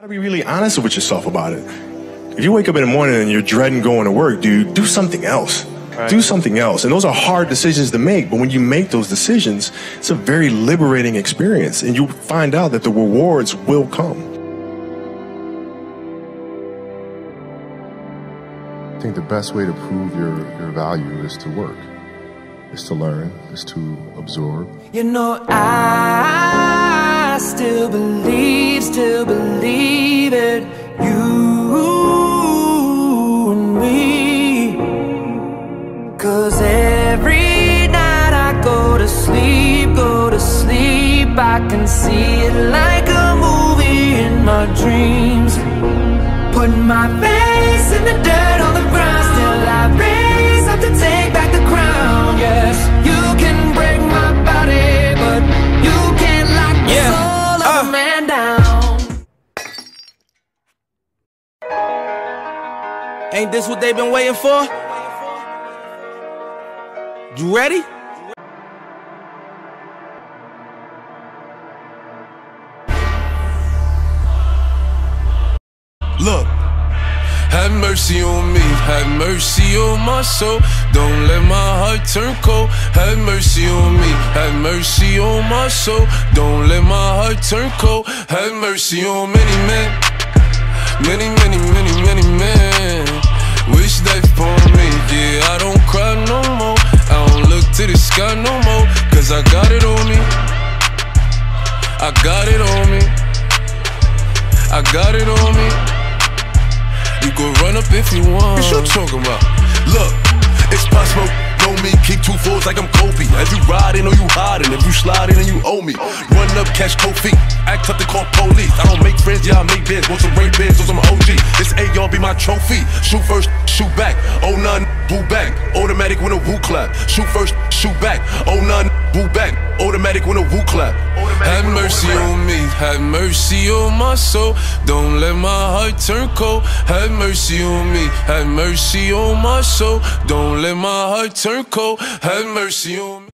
gotta be really honest with yourself about it. If you wake up in the morning and you're dreading going to work, dude, do something else. Right. Do something else. And those are hard decisions to make, but when you make those decisions, it's a very liberating experience and you find out that the rewards will come. I think the best way to prove your, your value is to work, is to learn, is to absorb. You know, I still believe, still believe I can see it like a movie in my dreams. Put my face in the dirt on the ground, still I raise up to take back the crown. Yes, you can break my body, but you can't lock the yeah. soul of uh. a man down. Ain't this what they've been waiting for? You ready? Look, have mercy on me, have mercy on my soul. Don't let my heart turn cold. Have mercy on me, have mercy on my soul. Don't let my heart turn cold. Have mercy on many men, many, many, many, many men. Wish death upon me, yeah. I don't cry no more. I don't look to the sky no more, cause I got it on me. I got it on me. Up if you want. What you talking about? Look, it's possible. Know me, keep two fours like I'm Kobe. As you riding or you hiding, if you sliding and you owe me. Run up, catch Kofi, act up to call police. I don't make friends, yeah, I make bids. Want some rain bids or some OG. This AR be my trophy. Shoot first, shoot back. Oh none, boo back. Automatic when a woo clap. Shoot first, shoot back. Oh none, boo back. Automatic when a woo clap. Have mercy on me, have mercy on my soul. Don't let my heart turn cold. Have mercy on me, have mercy on my soul. Don't let my heart turn cold. Have mercy on me.